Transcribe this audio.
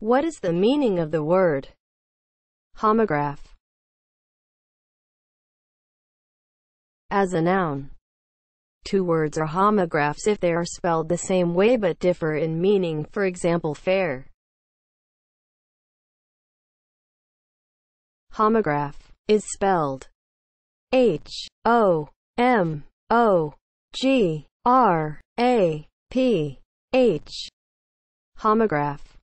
What is the meaning of the word homograph? As a noun, two words are homographs if they are spelled the same way but differ in meaning, for example fair. Homograph is spelled H O M O G R A P H. Homograph